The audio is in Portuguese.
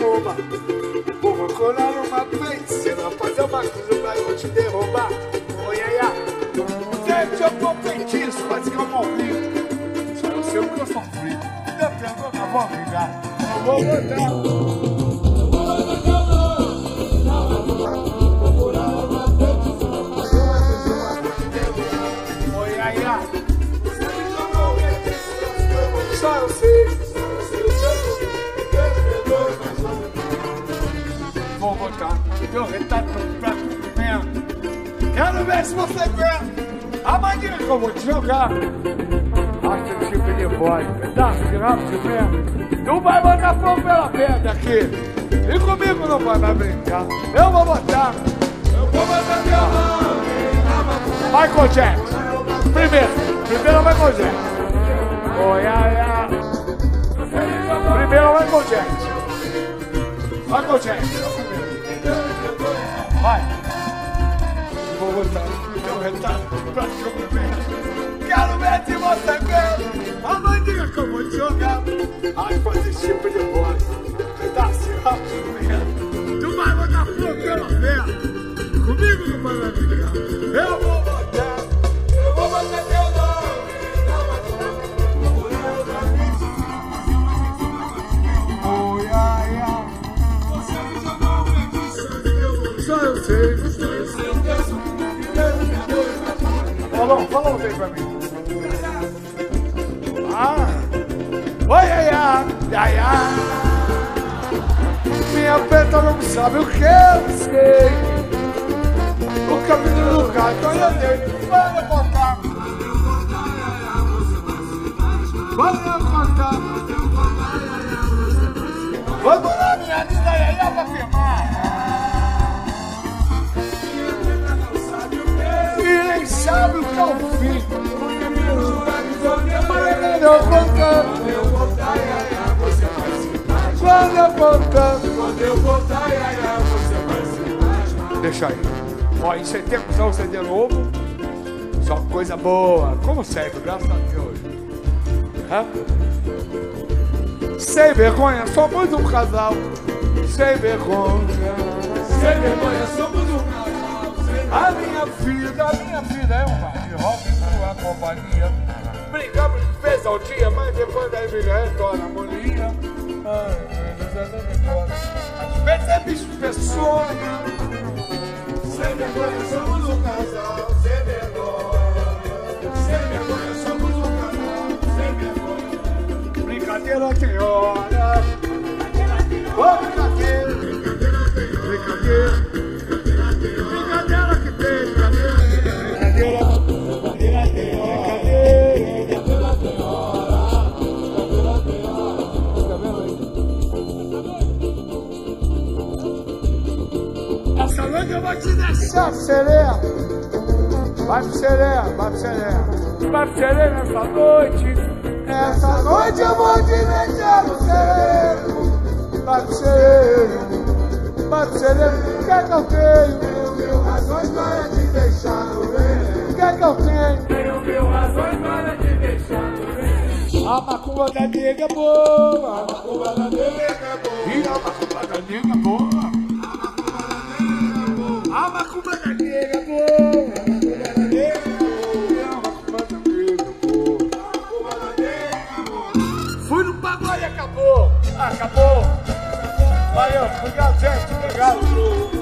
macumba. Vou colar uma vez. Se não fazer uma coisa, vai vou te derrubar. Oi, ai, ai. Gente, eu feitiço, mas que eu morri. Só eu sei o que eu sofri. Dependendo, eu vou brigar. Eu vou botar. Vou botar teu retrato pra tu ver. Quero ver se você vê a maneira que eu vou te jogar. Acha tipo de voz, pedaço de rabo de merda. Tu vai botar fogo pela pedra aqui. E comigo não vai mais brincar. Eu vou botar. Eu vou botar teu nome. Michael Jackson. Primeiro. Primeiro Michael Jackson. Oi, ai, ai. Primeiro Michael Jackson. Michael Jackson. Vai. Vou botar teu retrato pra te ver. Quero ver se você vê a bandiga que eu vou te jogar. Ai, faz esse tipo de voz. Eu fala você pra mim. Ah. Oi, ai, ai, ai, ai. Minha peta não sabe o que eu sei. O caminho do gato, olha dele. Vai botar. Vai contar. Vai botar Quando eu voltar, quando eu voltar, Quando eu voltar, ai, ai, você vai ser mais Deixa aí. Ó, em setembro só um CD novo. Só coisa boa. Como sempre, graças a Deus. Hã? Sem vergonha, somos um casal. Sem vergonha. Sem vergonha, somos um casal. A minha vida, a minha vida é uma de rock sua companhia. Brigamos dia, mas depois da briga retorna a molinha. Ai, meu Deus, eu não me é bicho pessoa. Sem vergonha, somos um casal. Sem vergonha. Sem vergonha, somos um casal. Sem vergonha. Brincadeira tem hora. Ô. Brincadeira. Brincadeira eu vou te deixar, sereia. Vai pro sereia, vai pro sereia. Vai pro sereia nessa noite. Nessa noite eu vou te deixar no sereia. Vai pro sereia. Vai pro sereia. O que é que eu tenho? Mil razões para te deixar no. O que é que eu tenho? Tenho mil razões para te deixar no. A macumba da nega é boa. Cuba da nega é boa. E a macumba da nega é boa. Acabou. Valeu, obrigado, gente. Obrigado.